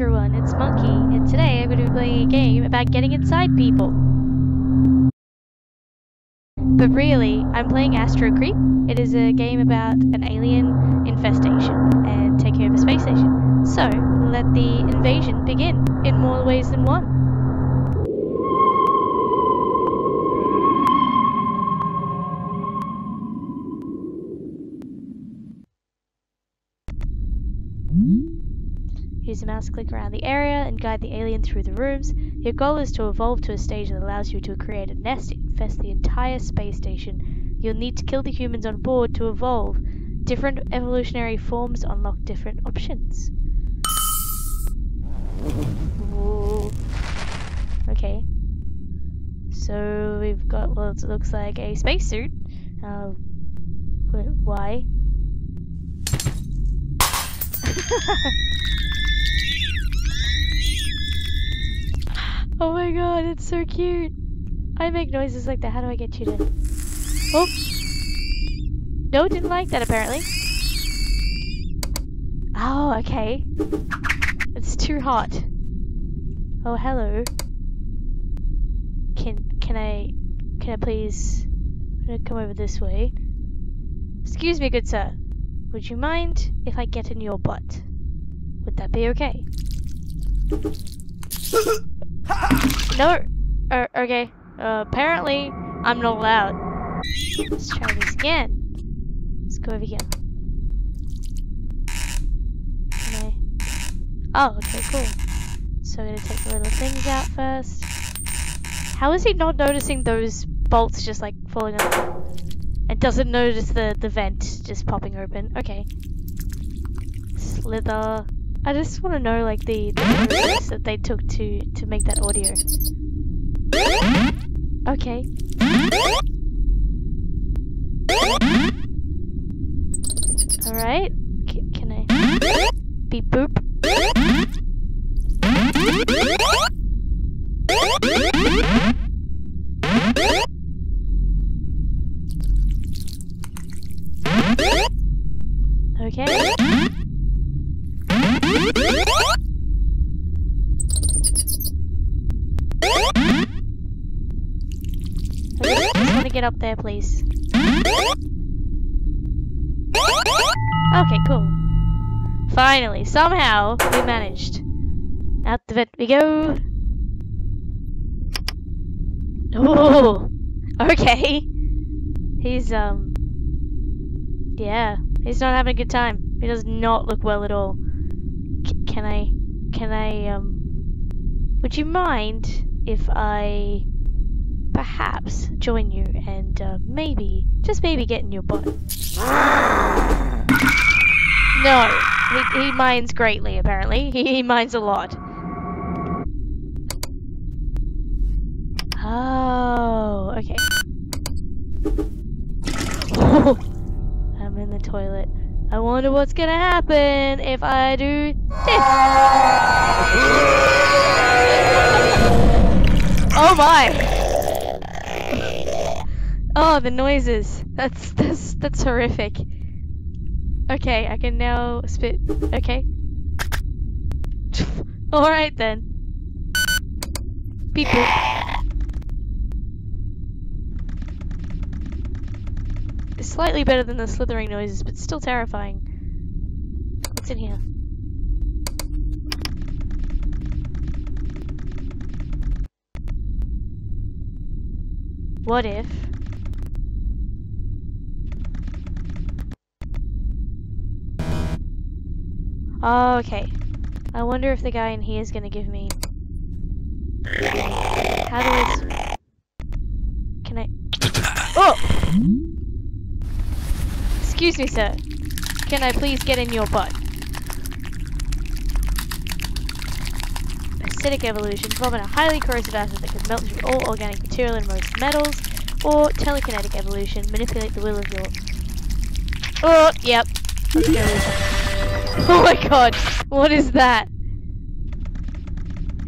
everyone, it's Monkey, and today I'm going to be playing a game about getting inside people. But really, I'm playing Astrocreep. It is a game about an alien infestation and taking over a space station. So, let the invasion begin, in more ways than one. Use the mouse click around the area and guide the alien through the rooms. Your goal is to evolve to a stage that allows you to create a nest infest the entire space station. You'll need to kill the humans on board to evolve. Different evolutionary forms unlock different options. Okay. So we've got what looks like a spacesuit. Uh, wh- why? oh my god, it's so cute. I make noises like that. How do I get you to? Oh. No, didn't like that apparently. Oh, okay. It's too hot. Oh, hello. Can can I can I please gonna come over this way? Excuse me, good sir. Would you mind if I get in your butt? Would that be okay? no. Uh, okay. Uh, apparently, I'm not allowed. Let's try this again. Let's go over here. I? Oh, okay, cool. So I'm gonna take the little things out first. How is he not noticing those bolts just like falling off? And doesn't notice the, the vent just popping open. Okay. Slither. I just want to know like the, the that they took to, to make that audio. Okay. Alright. C can I? Beep boop. Okay. Get up there, please. Okay, cool. Finally, somehow, we managed. Out the vent we go. Oh, okay. He's, um, yeah, he's not having a good time. He does not look well at all. C can I, can I, um, would you mind if I perhaps join you and uh, maybe, just maybe get in your butt? No, he, he minds greatly apparently. He, he minds a lot. Oh, okay. I'm in the toilet. I wonder what's gonna happen if I do this. oh my! Oh, the noises. That's that's that's horrific. Okay, I can now spit. Okay. All right then. People. It's slightly better than the slithering noises, but still terrifying. What's in here? What if... okay. I wonder if the guy in here is gonna give me... How do I... Can I... Oh! Excuse me, sir. Can I please get in your butt? Acidic evolution, forming a highly corrosive acid that can melt through all organic material and most metals. Or telekinetic evolution, manipulate the will of your... Oh, yep. Let's go. Oh my god, what is that?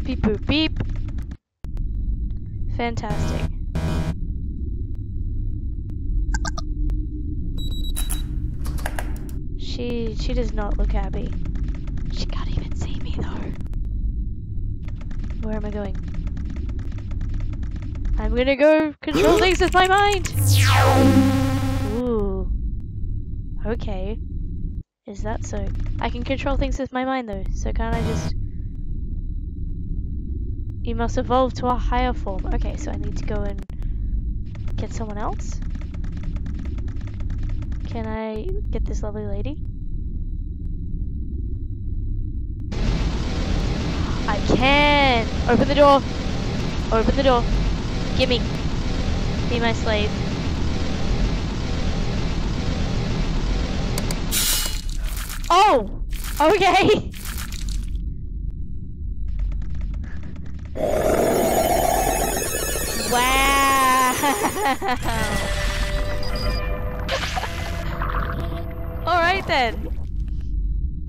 Beep boop beep. Fantastic. She she does not look happy. She can't even see me though. Where am I going? I'm gonna go control things with my mind! Ooh. Okay. Is that so? I can control things with my mind though, so can't I just... You must evolve to a higher form. Okay, so I need to go and get someone else? Can I get this lovely lady? I can! Open the door! Open the door. Gimme. Be my slave. Oh! Okay! wow! Alright then.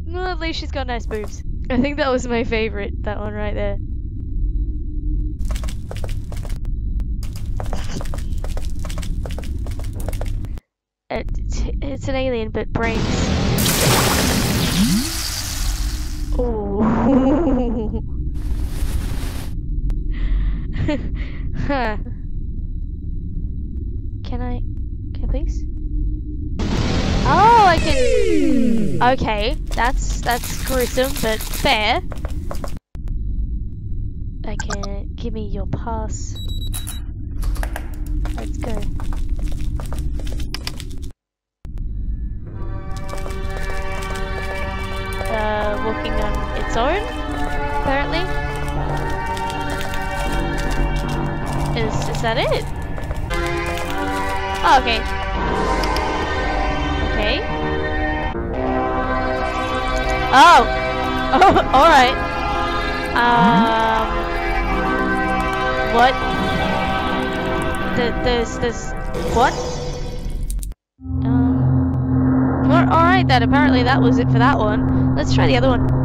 Well, at least she's got nice boobs. I think that was my favorite, that one right there. It's, it's an alien, but brains. Oh. huh. Can I? Can I please? Oh, I can. Okay, that's that's gruesome, but fair. I can give me your pass. Oh, okay. Okay. Oh! Oh, alright. Um... What? Th there's this... What? Um... Alright then, apparently that was it for that one. Let's try the other one.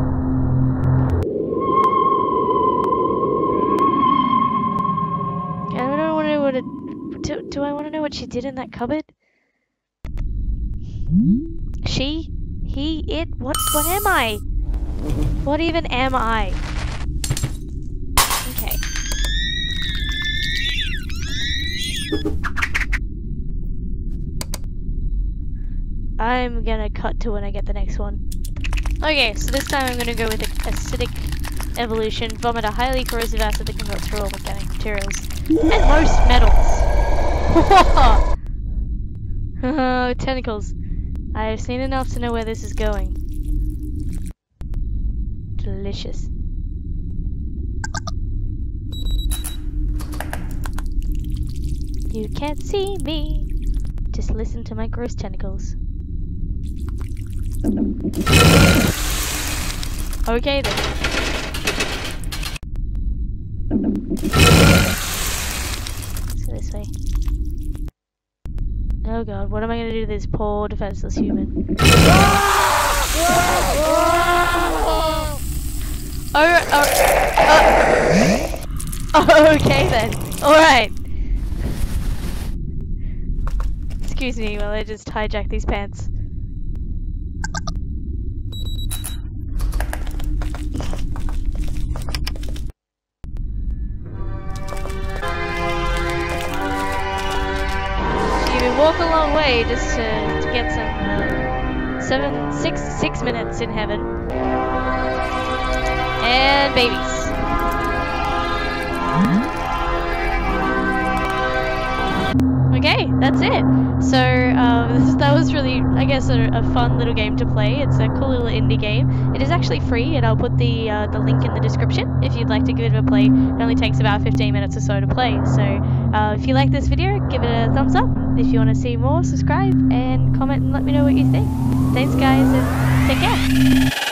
What she did in that cupboard? She? He? It? What? What am I? What even am I? Okay. I'm gonna cut to when I get the next one. Okay, so this time I'm gonna go with acidic evolution, vomit a highly corrosive acid that can rot through all organic materials. And most metals! Tentacles. I have seen enough to know where this is going. Delicious. You can't see me. Just listen to my gross tentacles. Okay then. This way. Oh god, what am I gonna do to this poor defenseless human? oh, oh, oh, oh okay then. Alright. Excuse me while I just hijack these pants. Just to, to get some uh, seven, six, six minutes in heaven. And babies. That's it. So uh, that was really, I guess, a, a, fun little game to play. It's a cool little indie game. It is actually free, and I'll put the uh, the link in the description if you'd like to give it a play. It only takes about 15 minutes or so to play. So uh, if you like this video, give it a thumbs up. If you want to see more, subscribe and comment and let me know what you think. Thanks, guys, and take care.